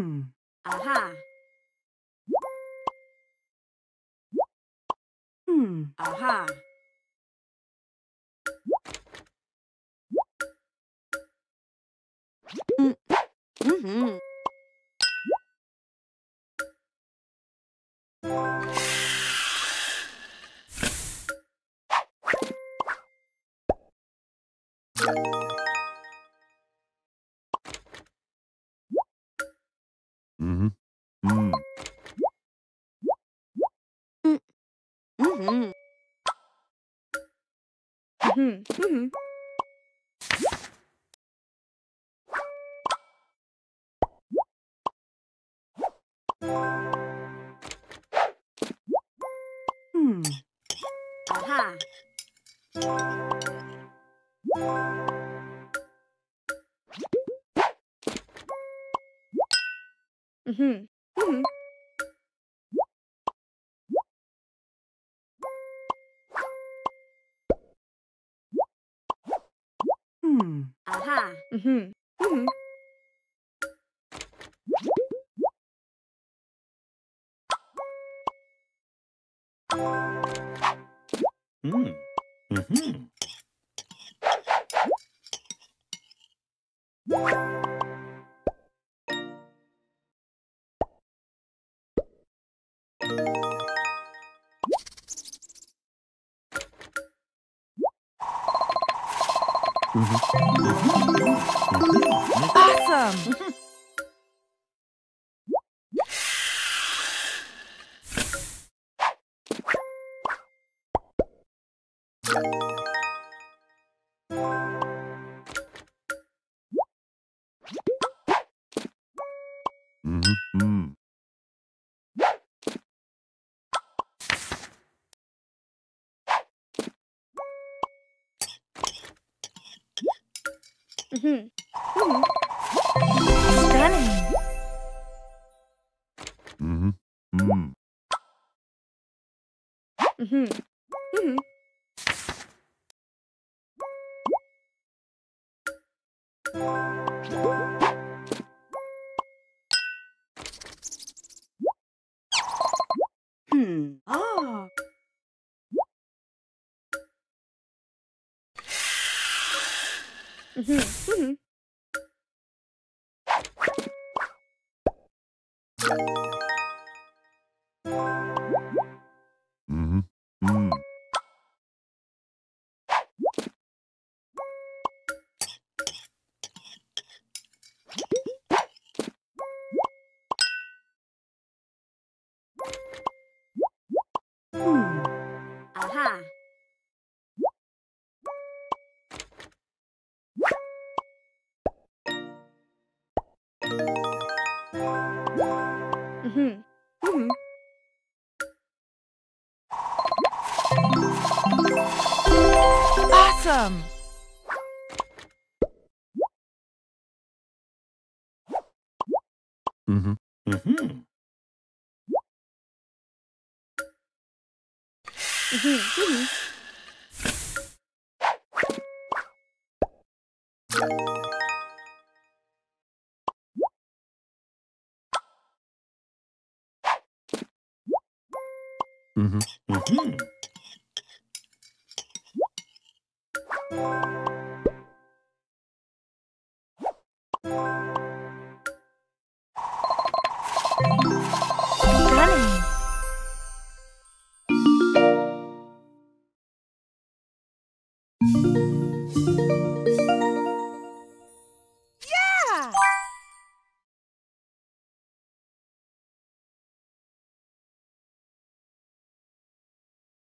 Hmm. Aha. Hmm. Aha. Mm-hmm. Mm hmm. Mm hmm. Hmm. Aha. Mm-hmm. Mm-hmm. 음. 아하. 음흠. 음흠. 음. 음흠. Thank you. Awesome. Mm-hmm. Mm. Mm-hmm. Mm-hmm. Stunning. Mm-hmm. Mm. Mm-hmm. Mm-hmm. Mm-hmm. Mm-hmm. Awesome. Mm-hmm. Mm-hmm. Mm-hmm. Mm-hmm. Mm-hmm. Mm-hmm.